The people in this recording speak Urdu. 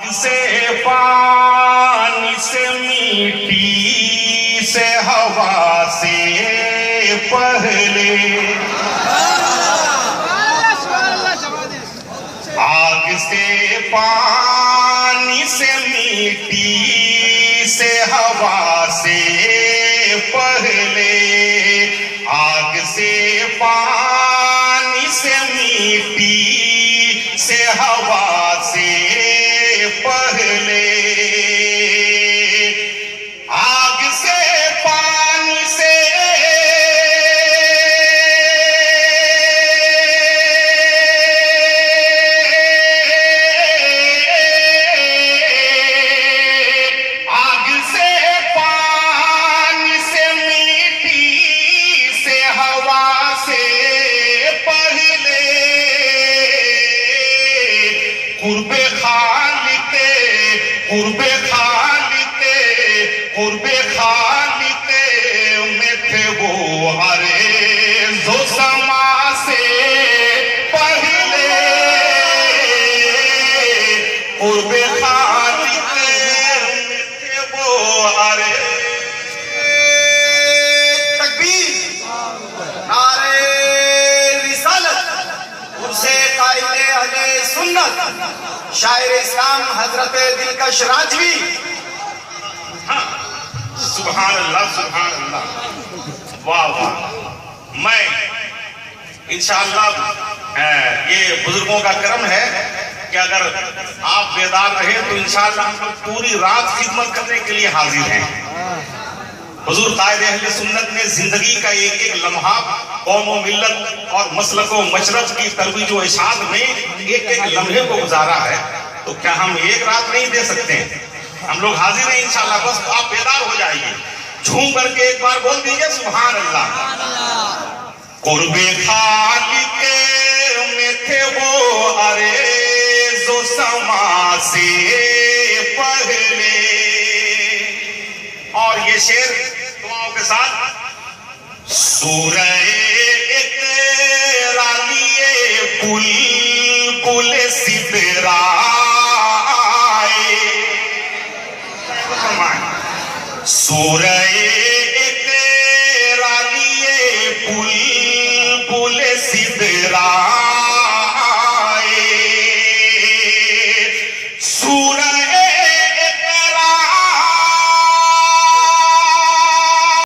سے پانی سے میٹی سے ہوا سے پہلے۔ آگ سے پانی سے میٹی سے ہوا سے پہلے۔ آگ سے پانی سے میٹی سے ہوا سے قربے خالی تے قربے خالی تے قربے خالی تے میں تھے وہ ہرے زو سما سے پہلے قربے خالی تے سنت، شاعر اسلام حضرت دلکش راجوی۔ ہاں، سبحان اللہ سبحان اللہ۔ واہ واہ۔ میں انشاءاللہ یہ بزرگوں کا کرم ہے کہ اگر آپ بیدار رہے تو انشاءاللہ ہم لوگ پوری رات خدمت کرنے کے لیے حاضر ہیں۔ حضور قائد اہل سنت نے زندگی کا ایک ایک لمحہ قوم و ملت اور مسلک و مشرف کی ترویج و اشاعت میں ایک ایک لمحے کو گزارا ہے۔ تو کیا ہم ایک رات نہیں دے سکتے؟ ہیں ہم لوگ حاضر ہیں انشاءاللہ، بس آپ بیدار ہو جائیے۔ جھوم کر کے ایک بار بول دیجیے سبحان اللہ۔ قرب خالق میں تھے وہ عریض و سما سے۔ یہ شعر دعاؤں کے ساتھ۔ سورہ اقرالیے بل بل سدرا سورہ اقرالیے بل بل سدرا